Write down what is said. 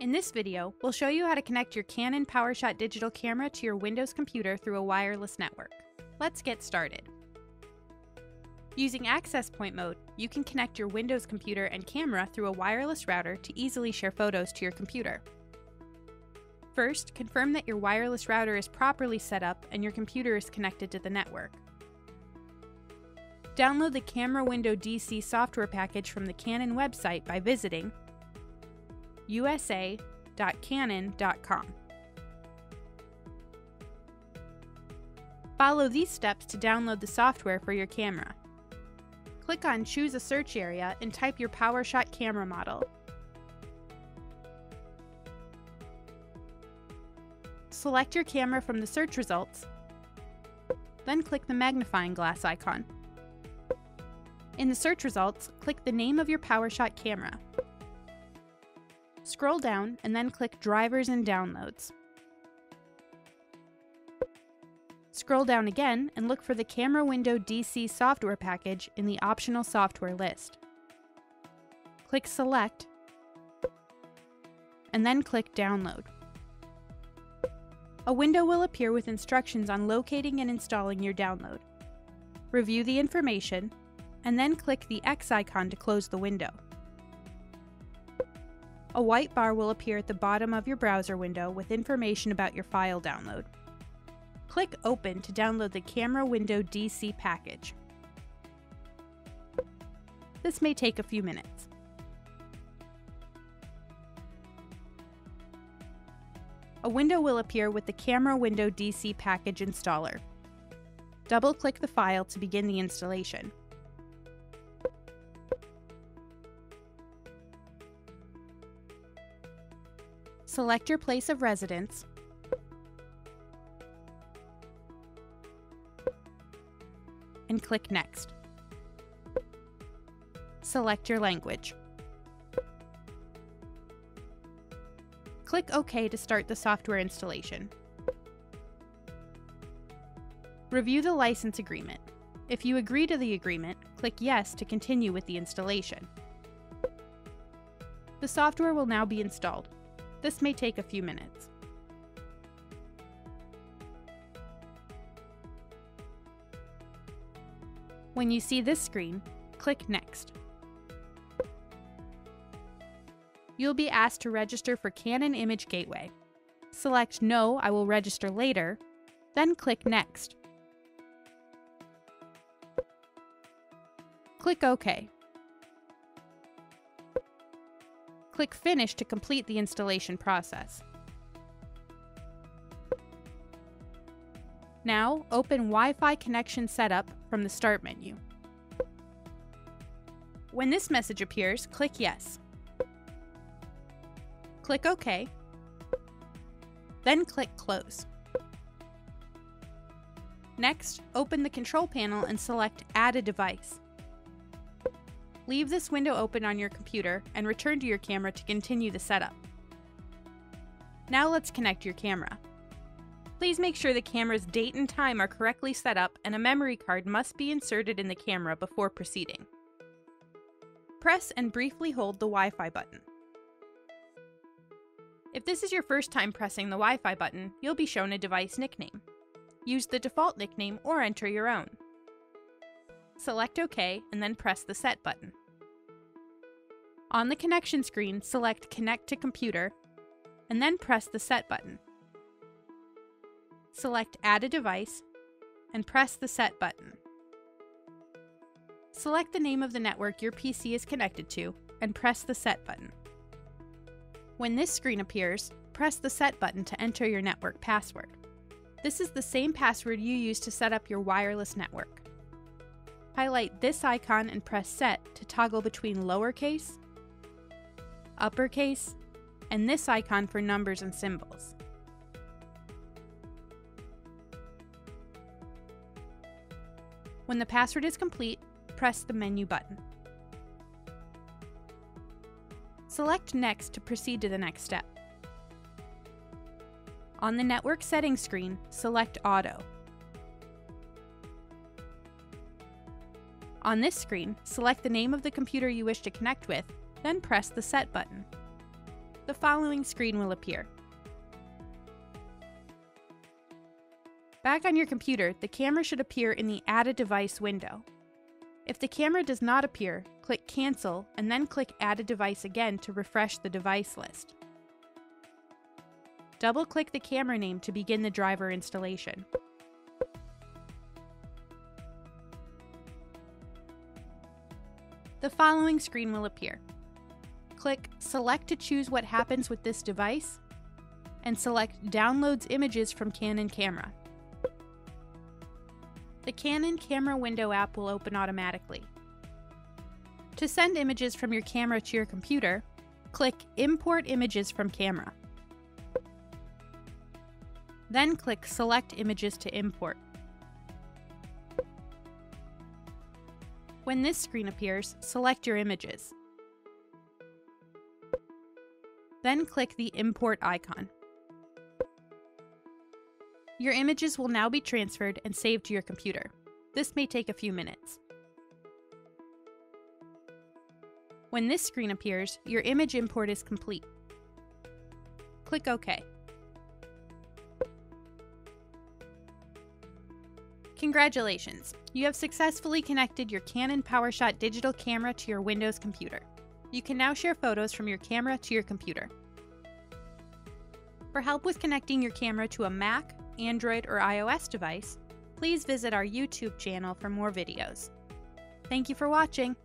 In this video, we'll show you how to connect your Canon PowerShot digital camera to your Windows computer through a wireless network. Let's get started. Using access point mode, you can connect your Windows computer and camera through a wireless router to easily share photos to your computer. First, confirm that your wireless router is properly set up and your computer is connected to the network. Download the Camera Window DC software package from the Canon website by visiting usa.canon.com. Follow these steps to download the software for your camera. Click on Choose a search area and type your PowerShot camera model. Select your camera from the search results, then click the magnifying glass icon. In the search results, click the name of your PowerShot camera. Scroll down and then click Drivers and Downloads. Scroll down again and look for the Camera Window DC software package in the optional software list. Click Select, and then click Download. A window will appear with instructions on locating and installing your download. Review the information, and then click the X icon to close the window. A white bar will appear at the bottom of your browser window with information about your file download. Click Open to download the Camera Window DC package. This may take a few minutes. A window will appear with the Camera Window DC package installer. Double-click the file to begin the installation. Select your place of residence. And click Next. Select your language. Click OK to start the software installation. Review the license agreement. If you agree to the agreement, click Yes to continue with the installation. The software will now be installed. This may take a few minutes. When you see this screen, click Next. You'll be asked to register for Canon Image Gateway. Select No, I will register later, then click Next. Click OK. Click Finish to complete the installation process. Now, open Wi-Fi connection setup from the Start menu. When this message appears, click Yes. Click OK. Then click Close. Next, open the control panel and select Add a device. Leave this window open on your computer and return to your camera to continue the setup. Now let's connect your camera. Please make sure the camera's date and time are correctly set up and a memory card must be inserted in the camera before proceeding. Press and briefly hold the Wi-Fi button. If this is your first time pressing the Wi-Fi button, you'll be shown a device nickname. Use the default nickname or enter your own. Select OK and then press the Set button. On the connection screen, select Connect to Computer and then press the Set button. Select Add a Device and press the Set button. Select the name of the network your PC is connected to and press the Set button. When this screen appears, press the Set button to enter your network password. This is the same password you use to set up your wireless network. Highlight this icon and press Set to toggle between lowercase, uppercase, and this icon for numbers and symbols. When the password is complete, press the menu button. Select Next to proceed to the next step. On the Network Settings screen, select Auto. On this screen, select the name of the computer you wish to connect with, then press the Set button. The following screen will appear. Back on your computer, the camera should appear in the Add a Device window. If the camera does not appear, click Cancel and then click Add a Device again to refresh the device list. Double-click the camera name to begin the driver installation. The following screen will appear. Click Select to choose what happens with this device, and select Downloads images from Canon Camera. The Canon Camera Window app will open automatically. To send images from your camera to your computer, click Import Images from Camera. Then click Select Images to import. When this screen appears, select your images. Then click the Import icon. Your images will now be transferred and saved to your computer. This may take a few minutes. When this screen appears, your image import is complete. Click OK. Congratulations! You have successfully connected your Canon PowerShot digital camera to your Windows computer. You can now share photos from your camera to your computer. For help with connecting your camera to a Mac, Android, or iOS device, please visit our YouTube channel for more videos. Thank you for watching!